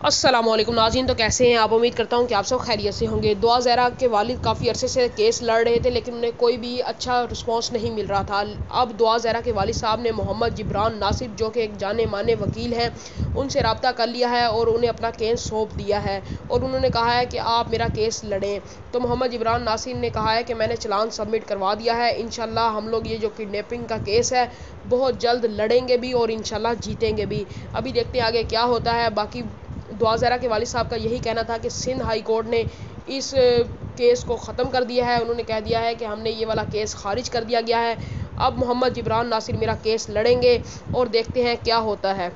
असलम नाजीन तो कैसे हैं आप? उम्मीद करता हूँ कि आप सब खैरियत से होंगे। दुआ जहरा के वालिद काफ़ी अरसे से केस लड़ रहे थे, लेकिन उन्हें कोई भी अच्छा रिस्पांस नहीं मिल रहा था। अब दुआ जहरा के वालिद साहब ने मोहम्मद जिब्रान नासिर, जो कि एक जाने माने वकील हैं, उनसे रबता कर लिया है और उन्हें अपना केस सौंप दिया है और उन्होंने कहा है कि आप मेरा केस लड़ें। तो मोहम्मद जिब्रान नासिर ने कहा है कि मैंने चलान सबमिट करवा दिया है। इन हम लोग ये जो किडनेपिंग का केस है, बहुत जल्द लड़ेंगे भी और इन जीतेंगे भी। अभी देखते हैं आगे क्या होता है। बाकी दुआ जरा के वालिद साहब का यही कहना था कि सिंध हाई कोर्ट ने इस केस को ख़त्म कर दिया है। उन्होंने कह दिया है कि हमने ये वाला केस खारिज कर दिया गया है। अब मोहम्मद जबरान नासिर, मेरा केस लड़ेंगे और देखते हैं क्या होता है।